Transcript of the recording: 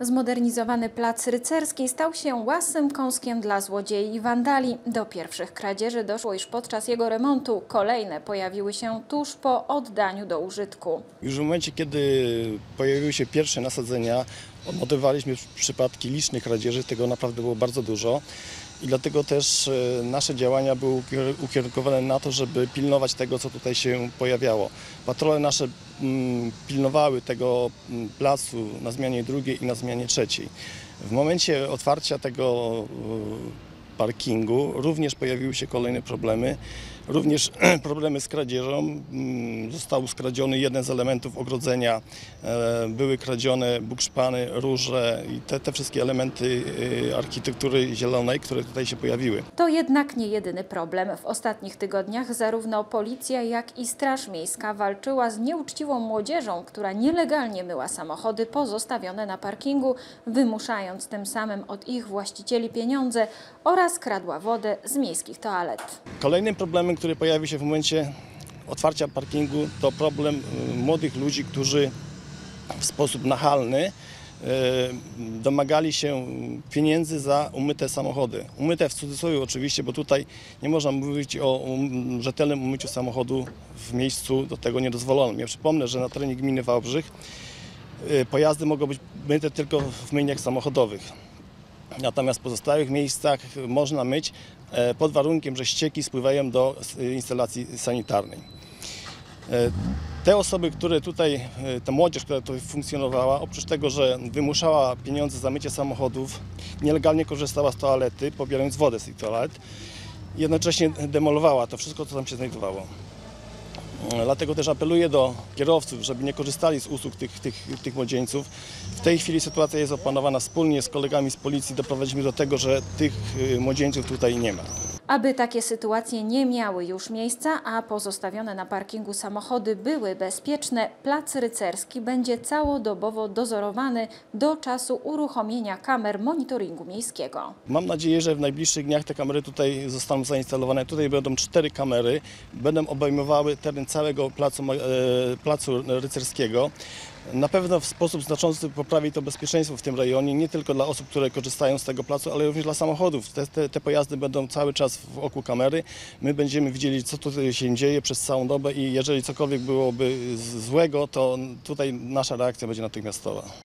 Zmodernizowany plac rycerski stał się łasym kąskiem dla złodziei i wandali. Do pierwszych kradzieży doszło już podczas jego remontu. Kolejne pojawiły się tuż po oddaniu do użytku. Już w momencie, kiedy pojawiły się pierwsze nasadzenia, odnotowaliśmy przypadki licznych kradzieży, tego naprawdę było bardzo dużo. I dlatego też e, nasze działania były ukier- ukierunkowane na to, żeby pilnować tego, co tutaj się pojawiało. Patrole nasze pilnowały tego mm, placu na zmianie drugiej i na zmianie trzeciej. W momencie otwarcia tego parkingu również pojawiły się kolejne problemy. Również problemy z kradzieżą. Mm, Został skradziony jeden z elementów ogrodzenia. E, Były kradzione bukszpany, róże i te, te wszystkie elementy e, architektury zielonej, które tutaj się pojawiły. To jednak nie jedyny problem. W ostatnich tygodniach zarówno policja, jak i Straż Miejska walczyła z nieuczciwą młodzieżą, która nielegalnie myła samochody pozostawione na parkingu, wymuszając tym samym od ich właścicieli pieniądze oraz kradła wodę z miejskich toalet. Kolejnym problemem, który pojawi się w momencie otwarcia parkingu, to problem y, młodych ludzi, którzy w sposób nachalny y, domagali się pieniędzy za umyte samochody. Umyte w cudzysłowie oczywiście, bo tutaj nie można mówić o um, rzetelnym umyciu samochodu w miejscu do tego niedozwolonym. Ja przypomnę, że na terenie gminy Wałbrzych y, pojazdy mogą być myte tylko w myjniach samochodowych. Natomiast w pozostałych miejscach można myć e, pod warunkiem, że ścieki spływają do instalacji sanitarnej. E, Te osoby, które tutaj, e, ta młodzież, która tutaj funkcjonowała, oprócz tego, że wymuszała pieniądze za mycie samochodów, nielegalnie korzystała z toalety, pobierając wodę z tych toalet, jednocześnie demolowała to wszystko, co tam się znajdowało. Dlatego też apeluję do kierowców, żeby nie korzystali z usług tych, tych, tych młodzieńców. W tej chwili sytuacja jest opanowana wspólnie z kolegami z policji. Doprowadzimy do tego, że tych y, młodzieńców tutaj nie ma. Aby takie sytuacje nie miały już miejsca, a pozostawione na parkingu samochody były bezpieczne, plac rycerski będzie całodobowo dozorowany do czasu uruchomienia kamer monitoringu miejskiego. Mam nadzieję, że w najbliższych dniach te kamery tutaj zostaną zainstalowane. Tutaj będą cztery kamery, będą obejmowały teren całego placu, e, placu rycerskiego. Na pewno w sposób znaczący poprawi to bezpieczeństwo w tym rejonie, nie tylko dla osób, które korzystają z tego placu, ale również dla samochodów. Te, te, te pojazdy będą cały czas w oku kamery. My będziemy widzieli, co tutaj się dzieje przez całą dobę i jeżeli cokolwiek byłoby złego, to tutaj nasza reakcja będzie natychmiastowa.